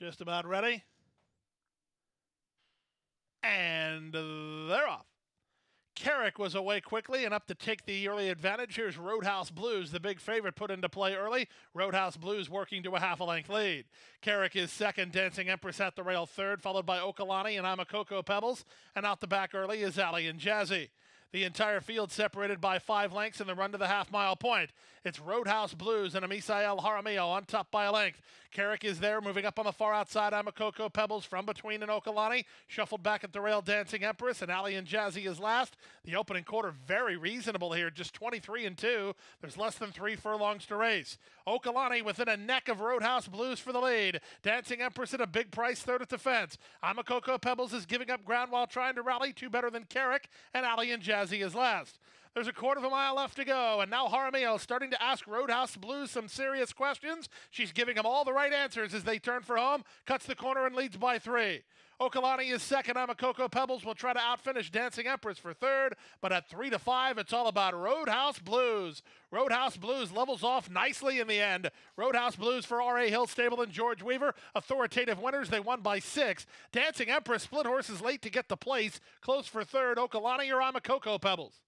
Just about ready. And they're off. Carrick was away quickly and up to take the early advantage. Here's Roadhouse Blues, the big favorite, put into play early. Roadhouse Blues working to a half a length lead. Carrick is second, Dancing Empress at the rail third, followed by Okalani and Amakoko Pebbles. And out the back early is Alley and Jazzy. The entire field separated by five lengths in the run to the half mile point. It's Roadhouse Blues and Emisael Jaramillo on top by a length. Carrick is there, moving up on the far outside. Amakoko Pebbles from between and Okalani. Shuffled back at the rail, Dancing Empress, and Ali and Jazzy is last. The opening quarter very reasonable here, just 23 and 2. There's less than three furlongs to race. Okalani within a neck of Roadhouse Blues for the lead. Dancing Empress at a big price, third at the fence. Amakoko Pebbles is giving up ground while trying to rally. Two better than Carrick, and Ali and Jazzy is last. There's a quarter of a mile left to go, and now Jaramillo starting to ask Roadhouse Blues some serious questions. She's giving them all the right answers as they turn for home, cuts the corner and leads by three. Okalani is second. Amakoko Pebbles will try to outfinish Dancing Empress for third, but at three to five, it's all about Roadhouse Blues. Roadhouse Blues levels off nicely in the end. Roadhouse Blues for R.A. Hill Stable and George Weaver, authoritative winners. They won by six. Dancing Empress split horses late to get the place. Close for third. Okalani or Amakoko Pebbles.